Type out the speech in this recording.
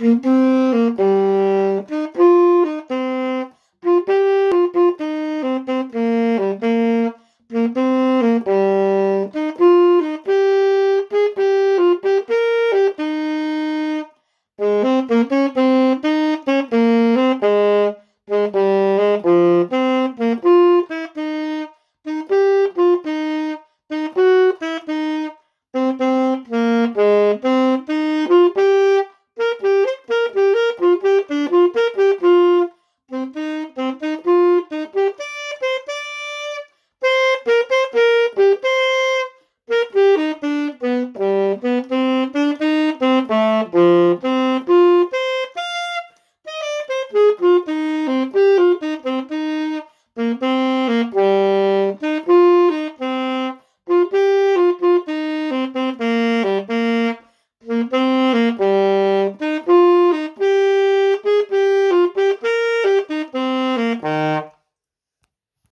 Mm-hmm.